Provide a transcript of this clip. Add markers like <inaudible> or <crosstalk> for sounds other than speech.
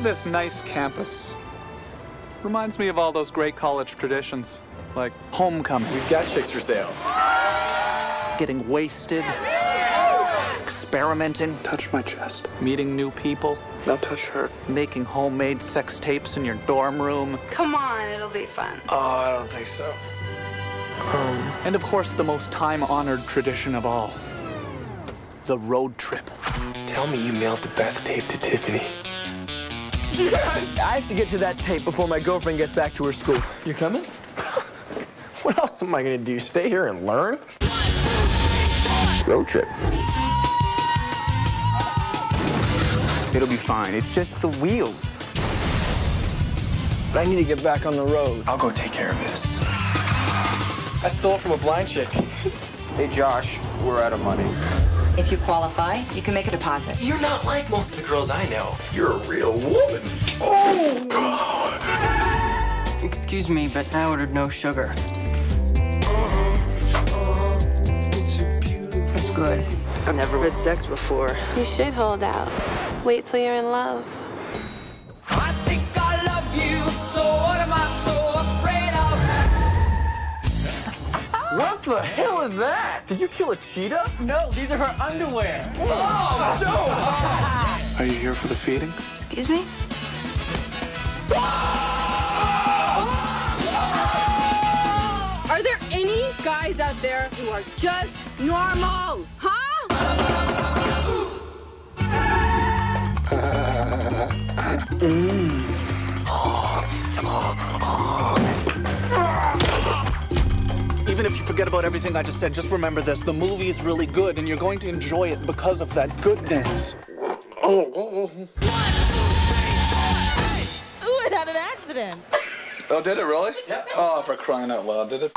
at this nice campus. Reminds me of all those great college traditions, like homecoming, We've got chicks for sale. getting wasted, experimenting, Touch my chest. meeting new people, Now touch her. making homemade sex tapes in your dorm room, Come on, it'll be fun. Oh, I don't think so. Um, and of course, the most time honored tradition of all the road trip. Tell me you mailed the Beth tape to Tiffany. I have to get to that tape before my girlfriend gets back to her school. You coming? <laughs> What else am I gonna do? Stay here and learn? Road trip. It'll be fine. It's just the wheels. But I need to get back on the road. I'll go take care of this. I stole it from a blind chick. Hey, Josh, we're out of money. If you qualify, you can make a deposit. You're not like most of the girls I know. You're a real woman. Oh. God. Excuse me, but I ordered no sugar. That's good. I've never had sex before. You should hold out. Wait till you're in love. What the hell is that? Did you kill a cheetah? No, these are her underwear. Oh, are you here for the feeding? Excuse me? Are there any guys out there who are just normal? Huh? Even <laughs> if you forget about everything I just said, just remember this. The movie is really good, and you're going to enjoy it because of that goodness. Oh. Ooh, it had an accident. Oh, did it really? Yeah. Oh, for crying out loud, did it?